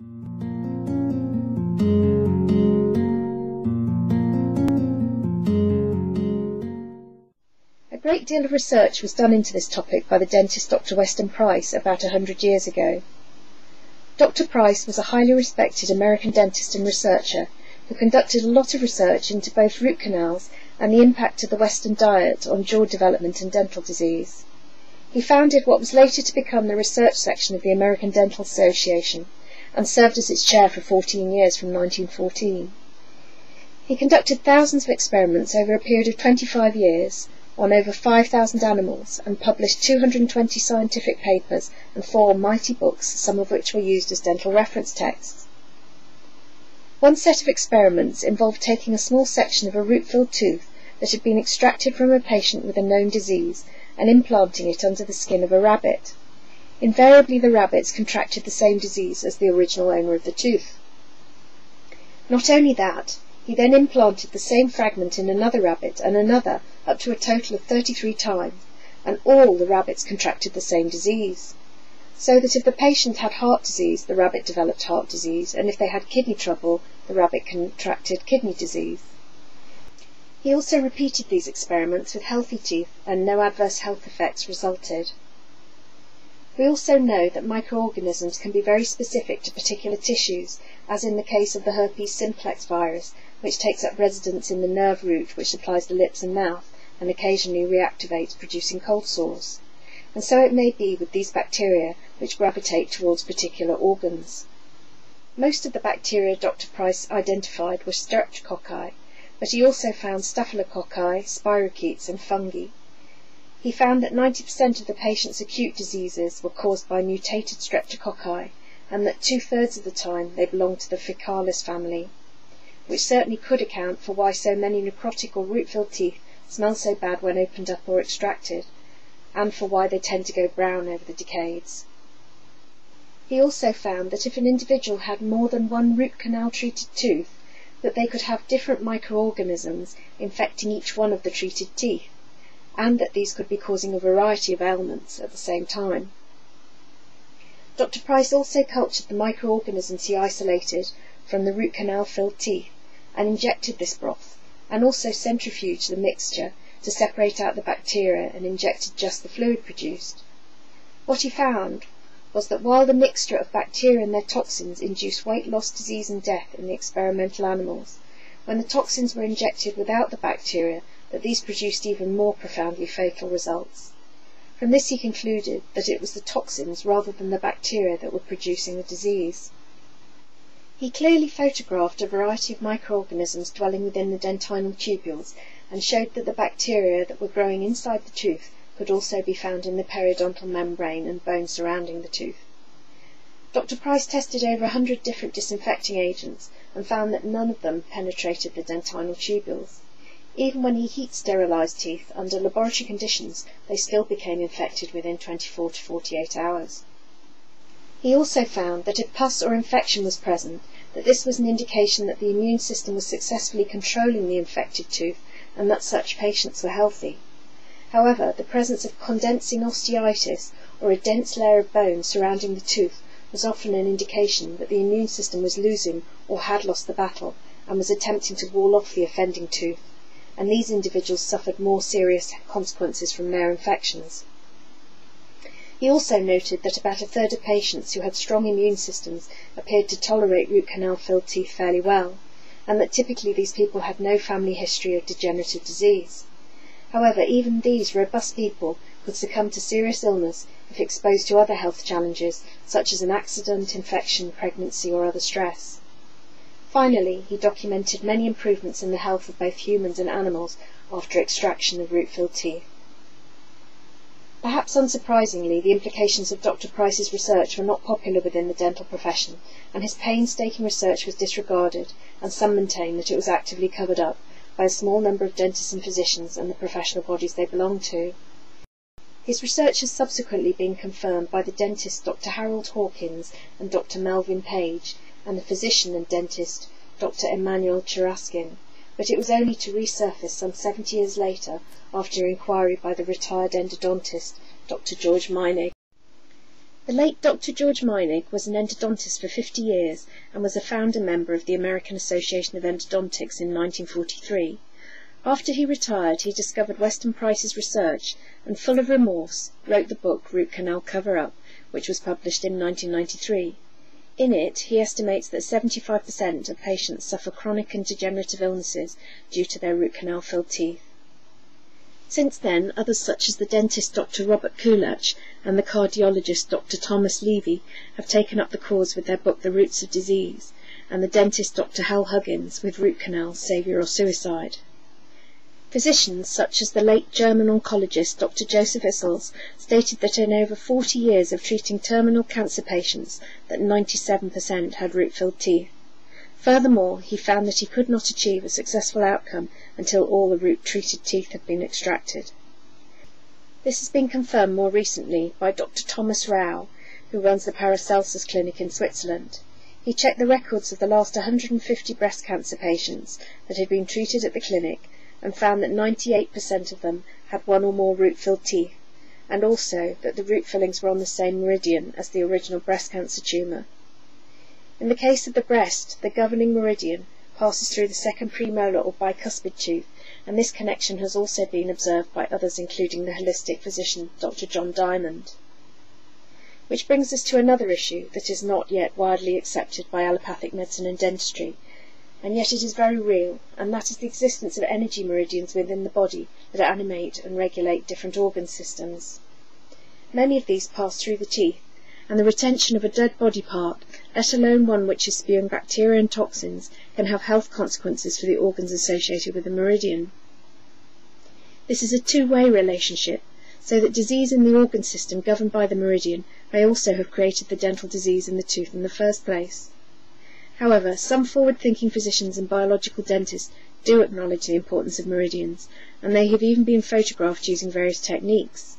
A great deal of research was done into this topic by the dentist Dr. Weston Price about a hundred years ago. Dr. Price was a highly respected American dentist and researcher who conducted a lot of research into both root canals and the impact of the Western diet on jaw development and dental disease. He founded what was later to become the research section of the American Dental Association and served as its chair for 14 years from 1914. He conducted thousands of experiments over a period of 25 years on over 5,000 animals and published 220 scientific papers and four mighty books, some of which were used as dental reference texts. One set of experiments involved taking a small section of a root-filled tooth that had been extracted from a patient with a known disease and implanting it under the skin of a rabbit. Invariably the rabbits contracted the same disease as the original owner of the tooth. Not only that, he then implanted the same fragment in another rabbit and another, up to a total of 33 times, and all the rabbits contracted the same disease. So that if the patient had heart disease, the rabbit developed heart disease, and if they had kidney trouble, the rabbit contracted kidney disease. He also repeated these experiments with healthy teeth, and no adverse health effects resulted. We also know that microorganisms can be very specific to particular tissues, as in the case of the herpes simplex virus, which takes up residence in the nerve root which supplies the lips and mouth, and occasionally reactivates, producing cold sores. And so it may be with these bacteria, which gravitate towards particular organs. Most of the bacteria Dr. Price identified were streptococci, but he also found staphylococci, spirochetes, and fungi. He found that 90% of the patient's acute diseases were caused by mutated streptococci, and that two-thirds of the time they belonged to the Faecalis family, which certainly could account for why so many necrotic or root-filled teeth smell so bad when opened up or extracted, and for why they tend to go brown over the decades. He also found that if an individual had more than one root canal treated tooth, that they could have different microorganisms infecting each one of the treated teeth and that these could be causing a variety of ailments at the same time. Dr. Price also cultured the microorganisms he isolated from the root canal filled teeth and injected this broth, and also centrifuged the mixture to separate out the bacteria and injected just the fluid produced. What he found was that while the mixture of bacteria and their toxins induced weight loss, disease, and death in the experimental animals, when the toxins were injected without the bacteria that these produced even more profoundly fatal results. From this he concluded that it was the toxins rather than the bacteria that were producing the disease. He clearly photographed a variety of microorganisms dwelling within the dentinal tubules and showed that the bacteria that were growing inside the tooth could also be found in the periodontal membrane and bone surrounding the tooth. Dr. Price tested over a hundred different disinfecting agents and found that none of them penetrated the dentinal tubules. Even when he heat sterilized teeth under laboratory conditions, they still became infected within 24 to 48 hours. He also found that if pus or infection was present, that this was an indication that the immune system was successfully controlling the infected tooth and that such patients were healthy. However, the presence of condensing osteitis or a dense layer of bone surrounding the tooth was often an indication that the immune system was losing or had lost the battle and was attempting to wall off the offending tooth and these individuals suffered more serious consequences from their infections. He also noted that about a third of patients who had strong immune systems appeared to tolerate root canal filled teeth fairly well, and that typically these people had no family history of degenerative disease. However, even these robust people could succumb to serious illness if exposed to other health challenges such as an accident, infection, pregnancy, or other stress. Finally, he documented many improvements in the health of both humans and animals after extraction of root-filled teeth. Perhaps unsurprisingly, the implications of Dr. Price's research were not popular within the dental profession, and his painstaking research was disregarded, and some maintain that it was actively covered up by a small number of dentists and physicians and the professional bodies they belonged to. His research has subsequently been confirmed by the dentists Dr. Harold Hawkins and Dr. Melvin Page, and the physician and dentist Dr. Emanuel Cheraskin, but it was only to resurface some seventy years later after inquiry by the retired endodontist Dr. George Meinig. The late Dr. George Meinig was an endodontist for 50 years and was a founder member of the American Association of Endodontics in 1943. After he retired, he discovered Weston Price's research and, full of remorse, wrote the book Root Canal Cover Up, which was published in 1993. In it, he estimates that 75% of patients suffer chronic and degenerative illnesses due to their root canal filled teeth. Since then, others such as the dentist Dr. Robert Kulacz and the cardiologist Dr. Thomas Levy have taken up the cause with their book The Roots of Disease, and the dentist Dr. Hal Huggins with Root Canal, Saviour or Suicide. Physicians such as the late German oncologist Dr. Joseph Issels stated that in over 40 years of treating terminal cancer patients that 97% had root-filled teeth. Furthermore, he found that he could not achieve a successful outcome until all the root-treated teeth had been extracted. This has been confirmed more recently by Dr. Thomas Rau, who runs the Paracelsus Clinic in Switzerland. He checked the records of the last 150 breast cancer patients that had been treated at the clinic and found that 98% of them had one or more root-filled teeth, and also that the root fillings were on the same meridian as the original breast cancer tumour. In the case of the breast, the governing meridian passes through the second premolar or bicuspid tooth, and this connection has also been observed by others including the holistic physician Dr. John Diamond. Which brings us to another issue that is not yet widely accepted by allopathic medicine and dentistry, and yet it is very real, and that is the existence of energy meridians within the body that animate and regulate different organ systems. Many of these pass through the teeth, and the retention of a dead body part, let alone one which is spewing bacteria and toxins, can have health consequences for the organs associated with the meridian. This is a two-way relationship, so that disease in the organ system governed by the meridian may also have created the dental disease in the tooth in the first place. However, some forward-thinking physicians and biological dentists do acknowledge the importance of meridians, and they have even been photographed using various techniques.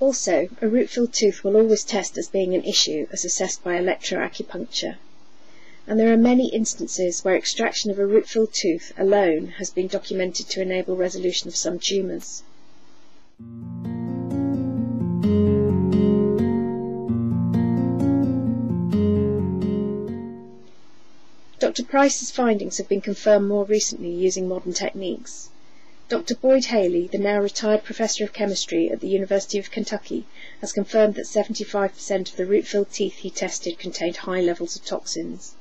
Also, a root-filled tooth will always test as being an issue as assessed by electroacupuncture. And there are many instances where extraction of a root-filled tooth alone has been documented to enable resolution of some tumours. Dr. Price's findings have been confirmed more recently using modern techniques. Dr. Boyd Haley, the now retired professor of chemistry at the University of Kentucky, has confirmed that 75% of the root-filled teeth he tested contained high levels of toxins.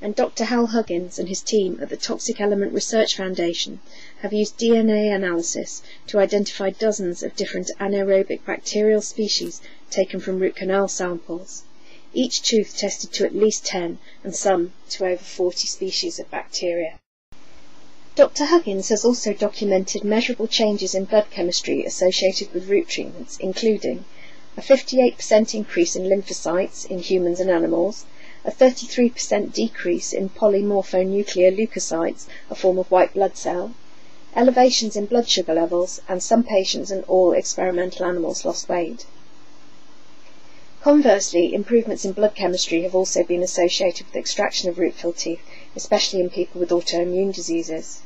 And Dr. Hal Huggins and his team at the Toxic Element Research Foundation have used DNA analysis to identify dozens of different anaerobic bacterial species taken from root canal samples each tooth tested to at least 10 and some to over 40 species of bacteria. Dr. Huggins has also documented measurable changes in blood chemistry associated with root treatments, including a 58% increase in lymphocytes in humans and animals, a 33% decrease in polymorphonuclear leukocytes, a form of white blood cell, elevations in blood sugar levels, and some patients and all experimental animals lost weight. Conversely, improvements in blood chemistry have also been associated with extraction of root-filled teeth, especially in people with autoimmune diseases.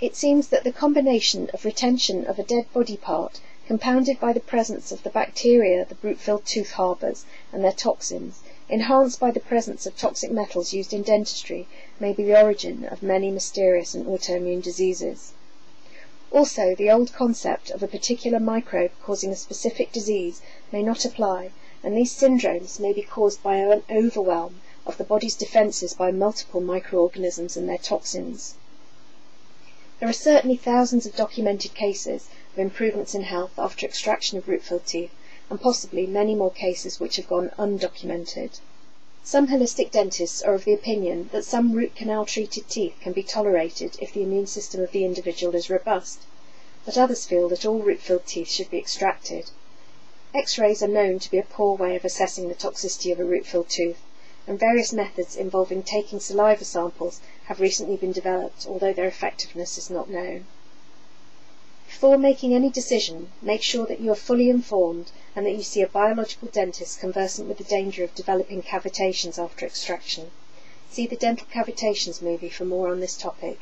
It seems that the combination of retention of a dead body part, compounded by the presence of the bacteria the root-filled tooth harbours and their toxins, enhanced by the presence of toxic metals used in dentistry, may be the origin of many mysterious and autoimmune diseases. Also, the old concept of a particular microbe causing a specific disease may not apply and these syndromes may be caused by an overwhelm of the body's defences by multiple microorganisms and their toxins. There are certainly thousands of documented cases of improvements in health after extraction of root-filled teeth, and possibly many more cases which have gone undocumented. Some holistic dentists are of the opinion that some root canal treated teeth can be tolerated if the immune system of the individual is robust, but others feel that all root-filled teeth should be extracted. X-rays are known to be a poor way of assessing the toxicity of a root-filled tooth, and various methods involving taking saliva samples have recently been developed, although their effectiveness is not known. Before making any decision, make sure that you are fully informed and that you see a biological dentist conversant with the danger of developing cavitations after extraction. See the Dental Cavitations movie for more on this topic.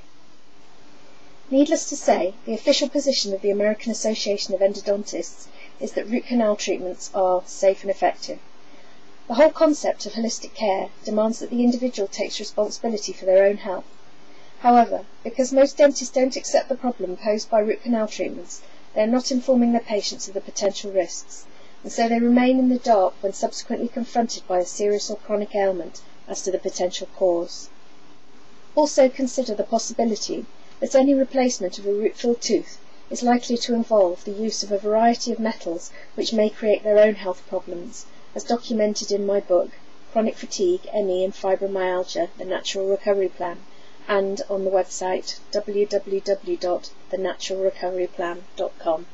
Needless to say, the official position of the American Association of Endodontists is that root canal treatments are safe and effective. The whole concept of holistic care demands that the individual takes responsibility for their own health. However, because most dentists don't accept the problem posed by root canal treatments, they are not informing their patients of the potential risks, and so they remain in the dark when subsequently confronted by a serious or chronic ailment as to the potential cause. Also consider the possibility that any replacement of a root-filled tooth is likely to involve the use of a variety of metals which may create their own health problems, as documented in my book, Chronic Fatigue, ME and Fibromyalgia, The Natural Recovery Plan, and on the website www.thenaturalrecoveryplan.com.